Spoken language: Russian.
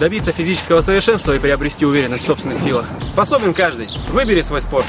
Добиться физического совершенства и приобрести уверенность в собственных силах способен каждый. Выбери свой спорт.